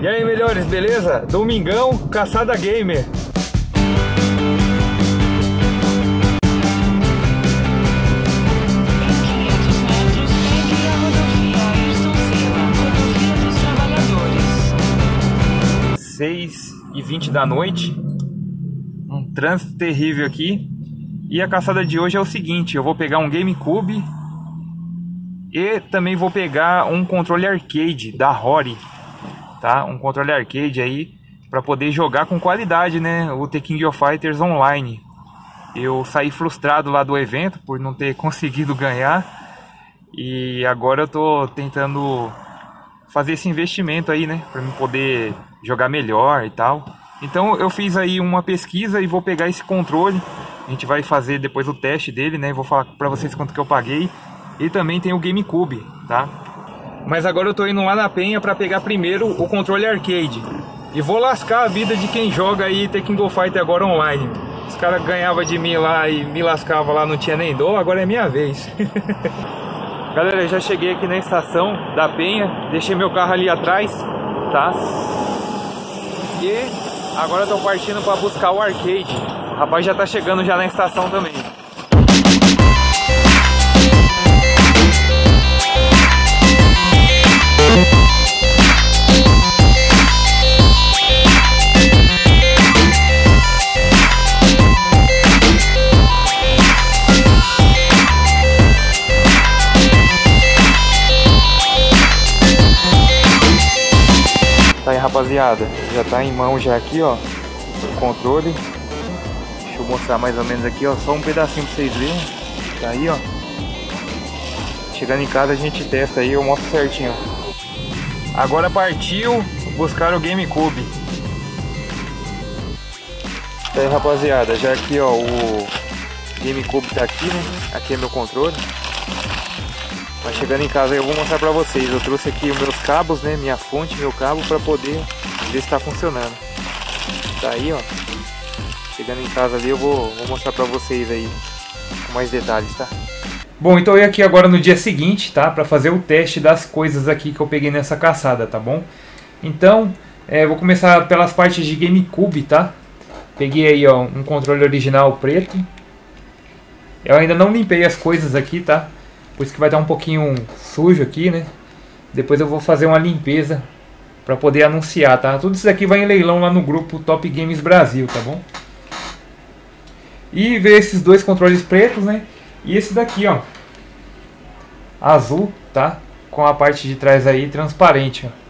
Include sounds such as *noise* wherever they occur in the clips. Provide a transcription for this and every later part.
E aí, melhores, beleza? Domingão, caçada gamer. Seis e vinte da noite, um trânsito terrível aqui. E a caçada de hoje é o seguinte: eu vou pegar um GameCube e também vou pegar um controle arcade da Rory, tá? Um controle arcade aí para poder jogar com qualidade, né? O The King of Fighters Online. Eu saí frustrado lá do evento por não ter *laughs* conseguido ganhar e agora eu tô tentando fazer esse investimento aí, né? Para me poder jogar melhor e tal. Então eu fiz aí uma pesquisa e vou pegar esse controle. A gente vai fazer depois o teste dele, né? Vou falar para vocês quanto que eu paguei. E também tem o GameCube, tá? Mas agora eu tô indo lá na Penha para pegar primeiro o controle arcade. E vou lascar a vida de quem joga aí Tekken Go Fighter agora online. Os caras ganhavam de mim lá e me lascava lá, não tinha nem dor, agora é minha vez. *laughs* Galera, eu já cheguei aqui na estação da Penha, deixei meu carro ali atrás, tá? E agora eu tô partindo para buscar o arcade. O rapaz já tá chegando já na estação também. Tá aí rapaziada, já tá em mão já aqui ó, o controle. Deixa eu mostrar mais ou menos aqui ó, só um pedacinho pra vocês verem. Tá aí ó. Chegando em casa a gente testa aí, eu mostro certinho. Agora partiu buscar o GameCube. Tá aí rapaziada, já aqui ó, o GameCube tá aqui né, aqui é meu controle. Mas chegando em casa eu vou mostrar pra vocês. Eu trouxe aqui os meus cabos, né? Minha fonte, meu cabo pra poder ver se tá funcionando. Tá aí, ó. Chegando em casa ali eu vou, vou mostrar pra vocês aí com mais detalhes, tá? Bom, então eu aqui agora no dia seguinte, tá? Pra fazer o teste das coisas aqui que eu peguei nessa caçada, tá bom? Então, é, vou começar pelas partes de GameCube, tá? Peguei aí, ó, um controle original preto. Eu ainda não limpei as coisas aqui, tá? Por isso que vai estar um pouquinho sujo aqui, né? Depois eu vou fazer uma limpeza para poder anunciar, tá? Tudo isso aqui vai em leilão lá no grupo Top Games Brasil, tá bom? E ver esses dois controles pretos, né? E esse daqui, ó. Azul, tá? Com a parte de trás aí transparente, ó.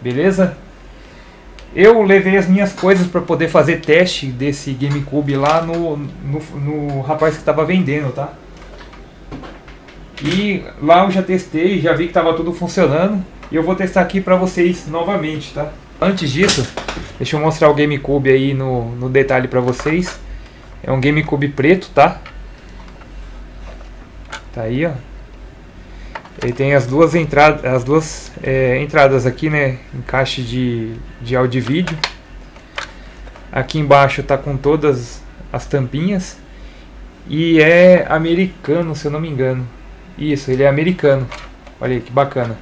Beleza? Eu levei as minhas coisas para poder fazer teste desse GameCube lá no, no, no rapaz que estava vendendo, tá? E lá eu já testei, já vi que estava tudo funcionando. E eu vou testar aqui para vocês novamente, tá? Antes disso, deixa eu mostrar o GameCube aí no, no detalhe para vocês. É um GameCube preto, tá? Tá aí, ó. Ele tem as duas entradas, as duas é, entradas aqui, né? Encaixe de, de áudio e vídeo. Aqui embaixo tá com todas as tampinhas. E é americano, se eu não me engano. Isso, ele é americano. Olha aí que bacana.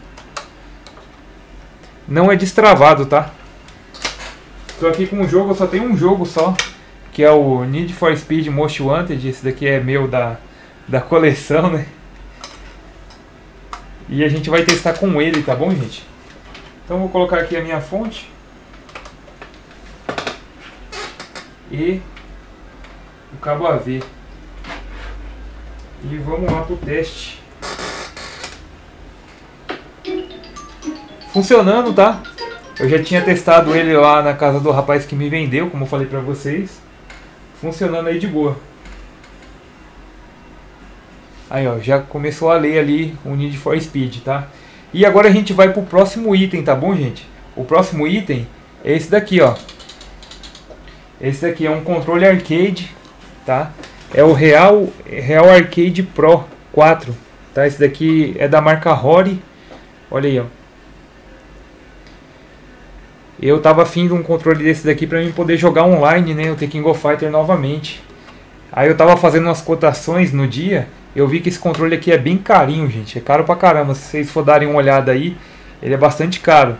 Não é destravado, tá? Estou aqui com um jogo, só tem um jogo só. Que é o Need for Speed Most Wanted. Esse daqui é meu da, da coleção, né? E a gente vai testar com ele, tá bom, gente? Então vou colocar aqui a minha fonte. E o cabo AV. E vamos lá pro teste. Funcionando, tá? Eu já tinha testado ele lá na casa do rapaz que me vendeu, como eu falei pra vocês. Funcionando aí de boa. Aí, ó, já começou a ler ali o Need for Speed, tá? E agora a gente vai pro próximo item, tá bom, gente? O próximo item é esse daqui, ó. Esse daqui é um controle arcade, tá? É o Real, Real Arcade Pro 4, tá? Esse daqui é da marca Rory. Olha aí, ó. Eu tava afim de um controle desse daqui para mim poder jogar online, né, o Tekken Go Fighter novamente. Aí eu tava fazendo umas cotações no dia, eu vi que esse controle aqui é bem carinho, gente. É caro pra caramba, se vocês for darem uma olhada aí, ele é bastante caro.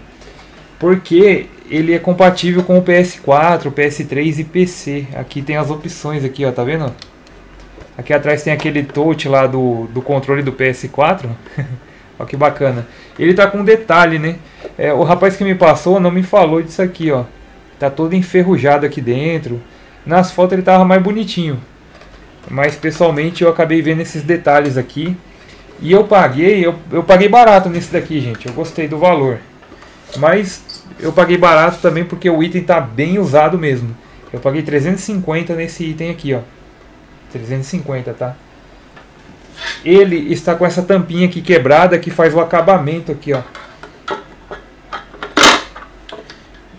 porque ele é compatível com o PS4, PS3 e PC. Aqui tem as opções aqui, ó, tá vendo? Aqui atrás tem aquele touch lá do, do controle do PS4. Olha *laughs* que bacana. Ele tá com um detalhe, né? É, o rapaz que me passou não me falou disso aqui, ó. Tá todo enferrujado aqui dentro. Nas fotos ele tava mais bonitinho. Mas pessoalmente eu acabei vendo esses detalhes aqui. E eu paguei, eu, eu paguei barato nesse daqui, gente. Eu gostei do valor. Mas eu paguei barato também porque o item tá bem usado mesmo. Eu paguei 350 nesse item aqui, ó. 350, tá? Ele está com essa tampinha aqui quebrada que faz o acabamento aqui, ó.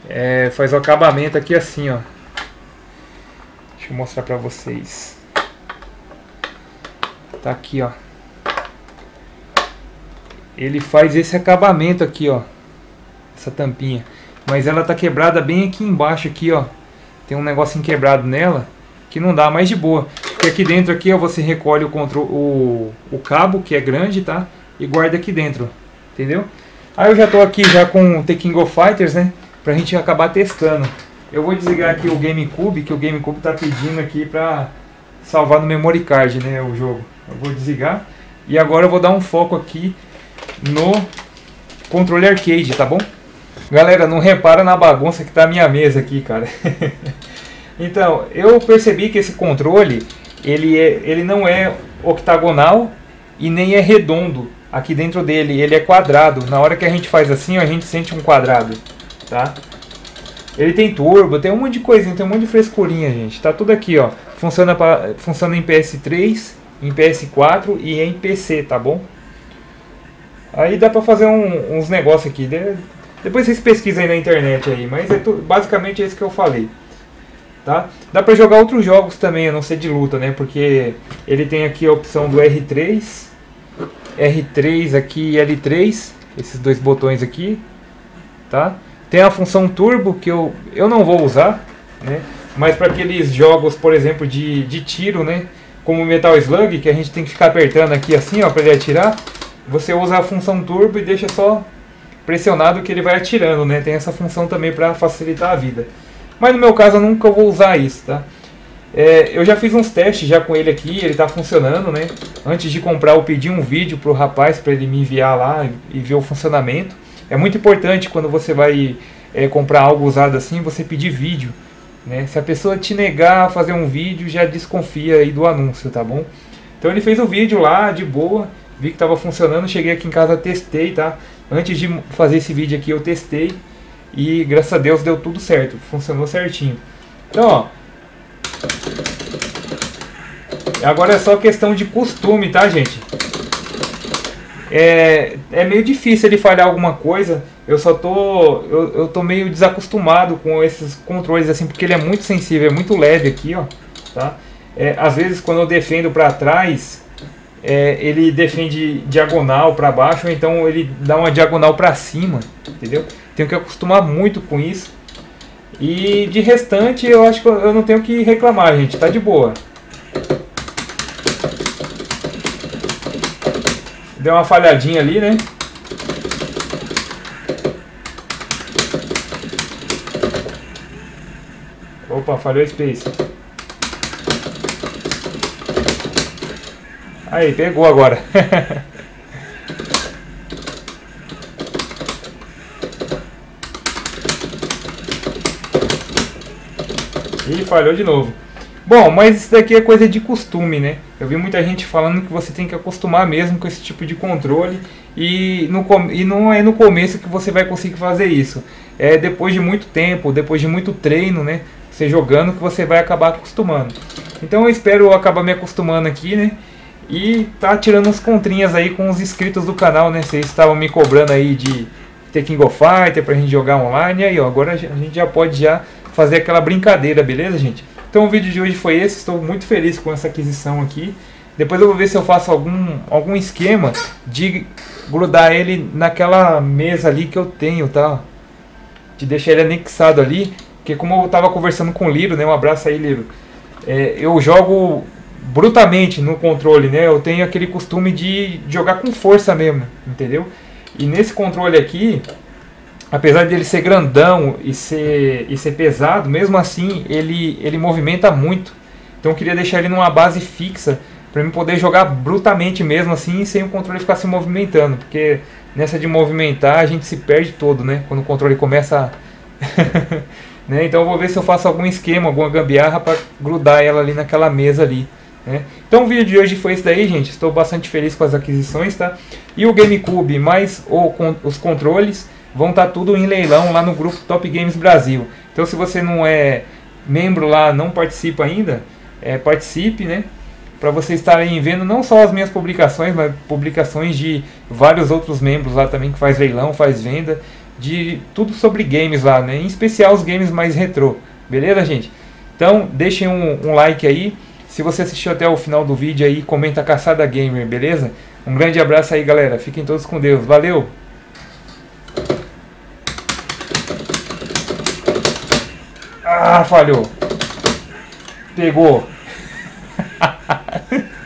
É, faz o acabamento aqui assim, ó. Deixa eu mostrar pra vocês. Tá aqui, ó. Ele faz esse acabamento aqui, ó. Essa tampinha. Mas ela tá quebrada bem aqui embaixo aqui, ó. Tem um negocinho quebrado nela que não dá mais de boa. Porque aqui dentro aqui, ó, você recolhe o, control, o, o cabo, que é grande, tá? E guarda aqui dentro, entendeu? Aí eu já tô aqui já com o The King of Fighters, né? Pra gente acabar testando. Eu vou desligar aqui o GameCube, que o GameCube tá pedindo aqui pra salvar no memory card, né, o jogo. Eu vou desligar. E agora eu vou dar um foco aqui no controle arcade, tá bom? Galera, não repara na bagunça que tá a minha mesa aqui, cara. *laughs* então, eu percebi que esse controle, ele, é, ele não é octagonal e nem é redondo aqui dentro dele. Ele é quadrado. Na hora que a gente faz assim, a gente sente um quadrado, tá? Ele tem turbo, tem um monte de coisinha, tem um monte de frescurinha, gente. Tá tudo aqui, ó. Funciona, pra, funciona em PS3, em PS4 e em PC, tá bom? Aí dá pra fazer um, uns negócios aqui. De, depois vocês pesquisem na internet aí, mas é tu, basicamente é isso que eu falei. Tá? Dá pra jogar outros jogos também, a não ser de luta, né? Porque ele tem aqui a opção do R3, R3 aqui e L3, esses dois botões aqui, tá? Tem a função turbo que eu, eu não vou usar, né? Mas para aqueles jogos, por exemplo, de, de tiro, né? Como Metal Slug, que a gente tem que ficar apertando aqui assim, para ele atirar. Você usa a função turbo e deixa só pressionado que ele vai atirando, né? Tem essa função também para facilitar a vida. Mas no meu caso eu nunca vou usar isso, tá? É, eu já fiz uns testes já com ele aqui, ele está funcionando, né? Antes de comprar eu pedi um vídeo pro rapaz para ele me enviar lá e ver o funcionamento. É muito importante quando você vai é, comprar algo usado assim, você pedir vídeo. Né? Se a pessoa te negar a fazer um vídeo, já desconfia aí do anúncio, tá bom? Então ele fez o vídeo lá, de boa, vi que estava funcionando, cheguei aqui em casa, testei, tá? Antes de fazer esse vídeo aqui eu testei e graças a Deus deu tudo certo, funcionou certinho. Então, ó, agora é só questão de costume, tá, gente? É, é meio difícil ele falhar alguma coisa. Eu só tô eu, eu tô meio desacostumado com esses controles assim, porque ele é muito sensível, é muito leve aqui, ó, tá? É, às vezes quando eu defendo para trás, é, ele defende diagonal para baixo, ou então ele dá uma diagonal para cima, entendeu? Tenho que acostumar muito com isso. E de restante, eu acho que eu não tenho que reclamar, gente, tá de boa. Deu uma falhadinha ali, né? Opa, falhou Space. Aí, pegou agora. *laughs* e falhou de novo. Bom, mas isso daqui é coisa de costume, né? Eu vi muita gente falando que você tem que acostumar mesmo com esse tipo de controle e, no, e não é no começo que você vai conseguir fazer isso. É depois de muito tempo, depois de muito treino, né? Você jogando que você vai acabar acostumando. Então eu espero acabar me acostumando aqui, né? E tá tirando uns contrinhas aí com os inscritos do canal, né? Vocês estavam me cobrando aí de The King of Fighter pra gente jogar online. E aí, ó, agora a gente já pode já fazer aquela brincadeira, beleza, gente? Então o vídeo de hoje foi esse, estou muito feliz com essa aquisição aqui. Depois eu vou ver se eu faço algum, algum esquema de grudar ele naquela mesa ali que eu tenho, tá? De deixar ele anexado ali, porque como eu estava conversando com o Liro, né? Um abraço aí, Liro. É, eu jogo brutamente no controle, né? Eu tenho aquele costume de jogar com força mesmo, entendeu? E nesse controle aqui, apesar de ele ser grandão e ser, e ser pesado, mesmo assim ele, ele movimenta muito. Então eu queria deixar ele numa base fixa para mim poder jogar brutamente mesmo assim, sem o controle ficar se movimentando, porque nessa de movimentar a gente se perde todo, né? Quando o controle começa a... *laughs* né? Então eu vou ver se eu faço algum esquema, alguma gambiarra para grudar ela ali naquela mesa ali. Né? Então o vídeo de hoje foi isso daí, gente. Estou bastante feliz com as aquisições, tá? E o GameCube mais o, os controles vão estar tá tudo em leilão lá no grupo Top Games Brasil. Então se você não é membro lá, não participa ainda, é, participe, né? Para vocês estarem vendo não só as minhas publicações, mas publicações de vários outros membros lá também que faz leilão, faz venda, de tudo sobre games lá, né? Em especial os games mais retrô. Beleza, gente? Então, deixem um, um like aí. Se você assistiu até o final do vídeo aí, comenta Caçada Gamer, beleza? Um grande abraço aí, galera. Fiquem todos com Deus. Valeu! Ah, falhou. Pegou. *laughs*